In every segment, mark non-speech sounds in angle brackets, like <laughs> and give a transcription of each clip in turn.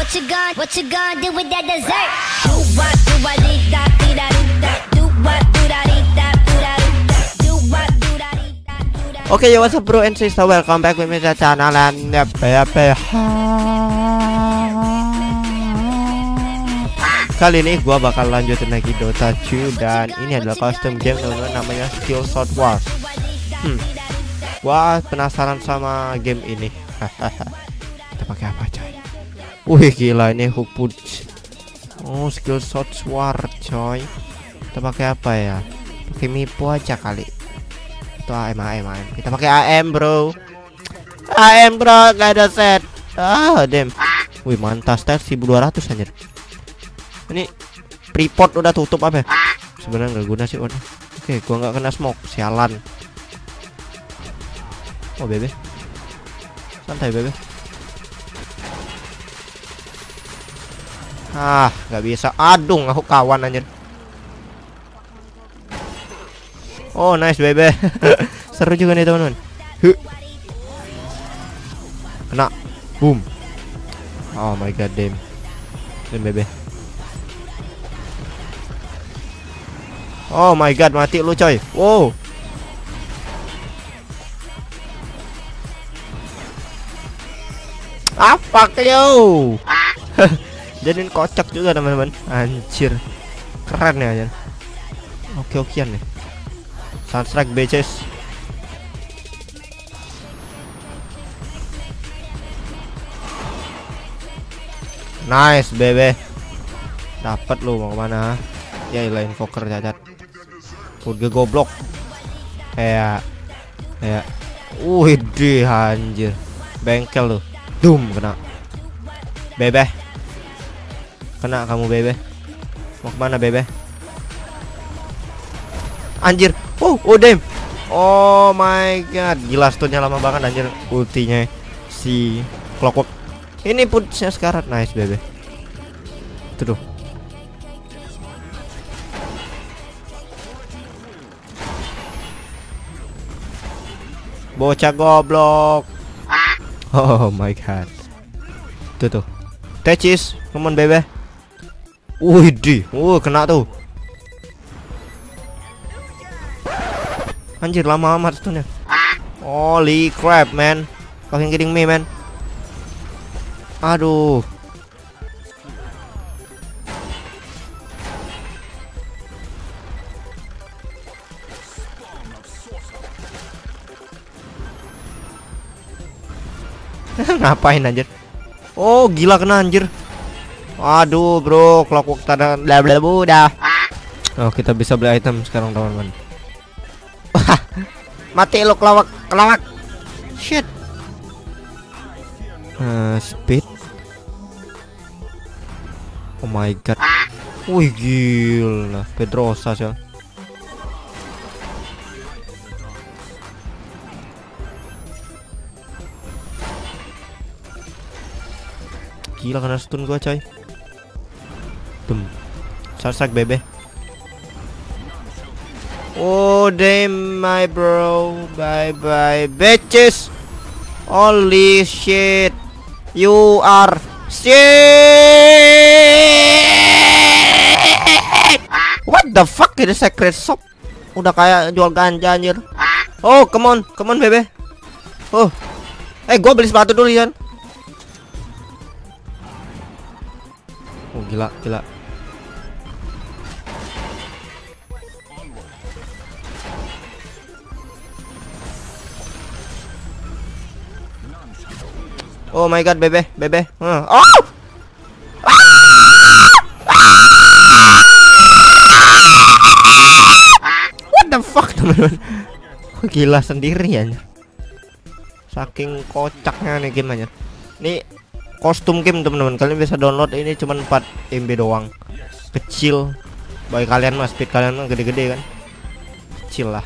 What you gon' What you gon' do with that dessert? Do what do what dee da dee da dee da. Do what do da dee da do da dee da. Do what do da dee da do da. Oke, yo what's up bro and sister, welcome back with me to channel and yep, yep, yep. Kali ini gua bakal lanjutin lagi Dota 2 dan ini adalah custom game teman-teman namanya Skill Shot Wars. Hmm. Gua penasaran sama game ini. Wih, gila ini hook punch. Oh, skill shot war, coy. Kita pakai apa ya? Pakai Mipo aja kali. Itu AM AM AM kita pakai AM bro. AM bro. Gak ada set. Ah damn. Wih mantas tes 1200 anjir. Ini preport udah tutup apa ya? sebenarnya nggak guna sih udah oke gua nggak kena smoke. Sialan. Oh bebe. Santai bebe ah nggak bisa. Aduh aku kawan anjir. Oh nice bebe. <laughs> Seru juga nih teman-teman. Kena. Boom. Oh my god damn Damn bebe. Oh my god mati lu coy. Wow. Apa kalian Jadiin kocak juga teman-teman. Anjir. Keren ya anjir Oke-okean nih. Sunstrike bitches. Nice bebe Dapat lu mau ke mana? Ya ilah invoker cacat. Udah goblok. Kayak Kayak Wih anjir. Bengkel lu Dum kena. Bebe Kena kamu bebe Mau ke mana bebe Anjir Oh, oh damn. Oh my god, gila stunnya lama banget anjir ultinya si Clockwork. Ini putusnya sekarang nice bebe. Itu tuh. Bocah goblok. Oh my god. Tuh tuh. Tecis, come on bebe. Wih, di. Uh, kena tuh. Anjir lama amat stunnya. Holy crap man. Fucking kidding me man. Aduh. <laughs> Ngapain anjir? Oh, gila kena anjir. Aduh, bro, clockwork tanda bla bla dah. Oh, kita bisa beli item sekarang, teman-teman. <laughs> Mati lu kelawak, kelawak. Shit. Uh, speed. Oh my god. Wih gila, Pedrosa sih. Gila kena stun gua coy. Tum. Sarsak bebe. Oh damn my bro. Bye bye bitches. Holy shit. You are shit. What the fuck ini secret shop? Udah kayak jual ganja anjir. Oh come on. Come on bebe. Oh. Eh gua beli sepatu dulu Yan gila gila Oh my god, bebe, bebe. Uh. Oh! What the fuck, teman-teman? Gila sendirian. Saking kocaknya nih game aja. Kostum game teman-teman. Kalian bisa download ini cuma 4 MB doang. Kecil. Bagi kalian mas, speed kalian gede-gede kan. Kecil lah.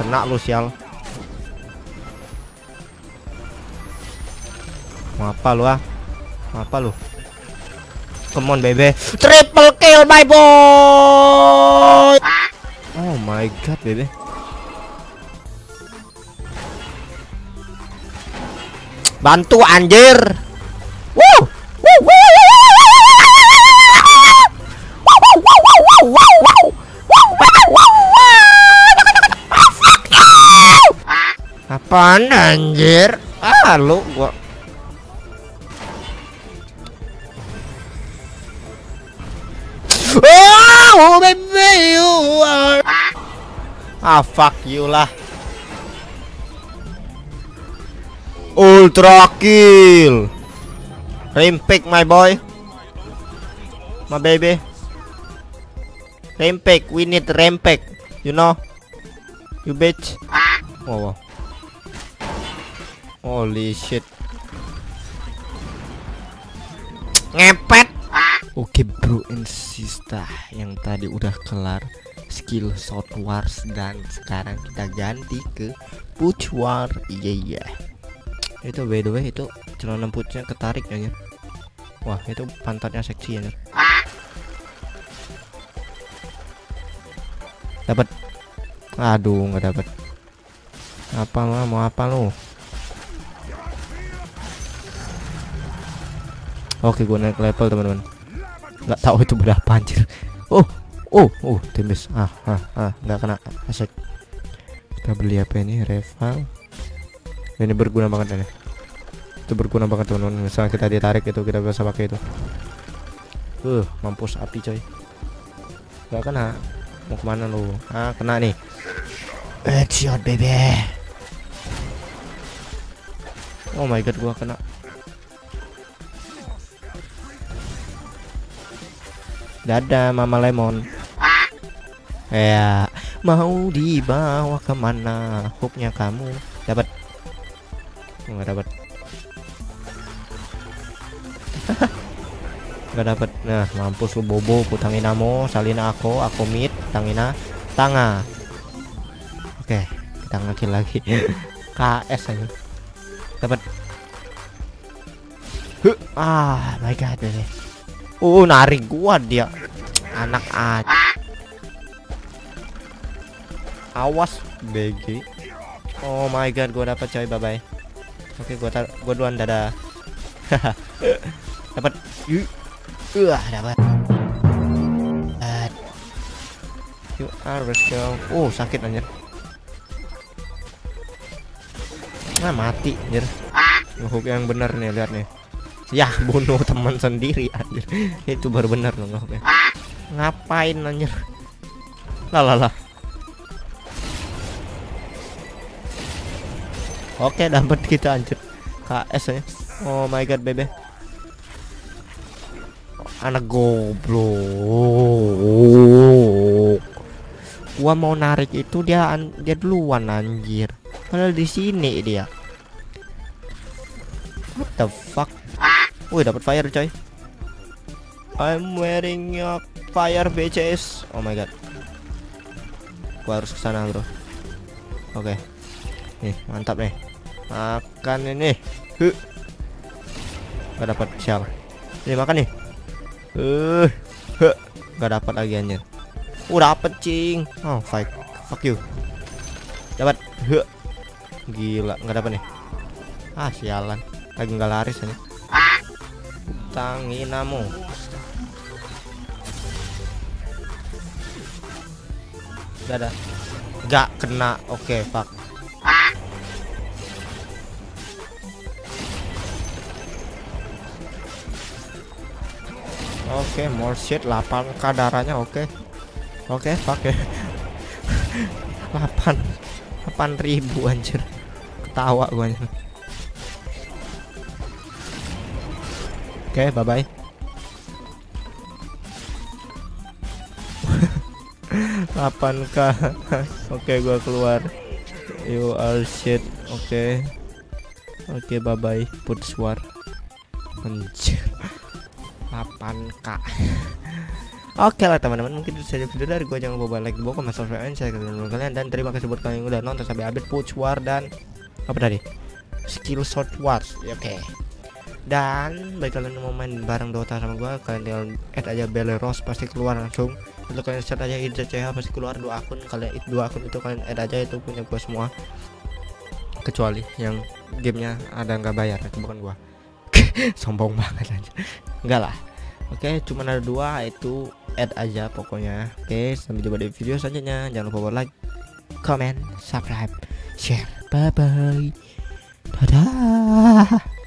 Kena lu sial. Apa lu ah? Apa lu? Come on bebe. Triple kill my boy. Oh my god bebe. Bantu anjir. Wow. Apaan anjir? Ah lu gua ah, Oh, baby, you are. Ah, fuck you lah. Ultra kill. Rampage, my boy. My baby. Rampage, we need rampage. You know? You bitch. Oh, wow. Holy shit. Ngepet. Oke bro and yang tadi udah kelar skill shot wars dan sekarang kita ganti ke push war iya iya itu by the way itu celana pushnya ketarik ya wah itu pantatnya seksi ya Nyer. dapat aduh nggak dapat apa mah mau apa lu Oke, gue naik level teman-teman. Nggak tahu itu berapa anjir. Oh, oh, oh, timis. Ah, ah, ah, nggak kena. Asik. Kita beli apa ini? Rival. Ini berguna banget ini. Itu berguna banget teman-teman. Misalnya kita ditarik itu kita bisa pakai itu. Uh, mampus api coy. Nggak kena. Mau ke mana lu? Ah, kena nih. Headshot baby. Oh my god, gua kena. Dadah Mama Lemon Ya Mau dibawa ke mana Hooknya kamu Dapat Nggak dapat Nggak dapat Nah mampus lu bobo. Putangin amo Salina aku Aku mid Tangina Tanga. Oke Kita ngekill lagi. <laughs> KS aja. Dapat Huh, Ah my god ini. Uh, narik gua dia. Anak a Awas BG. Oh my god, gua dapat coy, bye bye. Oke, gua tar gua duluan dadah. <laughs> dapat. Uh, dapat. You are. Oh, sakit anjir. Nah, mati anjir. Hook yang benar nih, lihat nih. Ya bunuh teman sendiri anjir <laughs> Itu baru benar loh. Ngapain anjir Lah lah lah Oke dapat kita anjir KS ya Oh my god bebe Anak goblok Gua mau narik itu dia dia duluan anjir Padahal di sini dia What the fuck Wih dapat fire coy. I'm wearing a fire bitches. Oh my god. Gua harus ke sana, Bro. Oke. Nih, mantap nih. Makan ini. Huh. Gak dapat shell. Ini makan nih. Uh. Huh. Gak dapat lagi anjir. Uh, dapat cing. Oh, fight. Fuck you. Dapat. Huh. Gila, nggak dapat nih. Ah, sialan. Lagi nggak laris aja tanginamu ada Gak kena Oke okay, fuck Oke okay, more shit 8k darahnya oke okay. Oke okay, ya <laughs> 8 8000 anjir Ketawa gua Oke, okay, bye bye. Delapan k. Oke, gua keluar. You are shit. Oke. Oke, bye bye. Put suar. Anjir. 8k. Oke lah teman-teman. Mungkin itu saja video dari gua. Jangan lupa like bawah komen subscribe share ke kalian. Dan terima kasih buat kalian yang udah nonton sampai habis. Push war dan apa tadi? Skill shot wars. Ya, oke. Okay dan bagi kalian yang mau main bareng Dota sama gua kalian tinggal add aja Beleros pasti keluar langsung. Untuk kalian search aja IDCH pasti keluar dua akun. Kalian dua akun itu kalian add aja itu punya gua semua. Kecuali yang gamenya ada nggak bayar itu bukan gua. <laughs> Sombong banget aja enggak lah oke okay, cuman ada dua itu add aja pokoknya oke okay, sampai jumpa di video selanjutnya jangan lupa buat like comment, subscribe, share. Bye bye. Dadah.